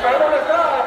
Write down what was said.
Vai, vai, vai, vai.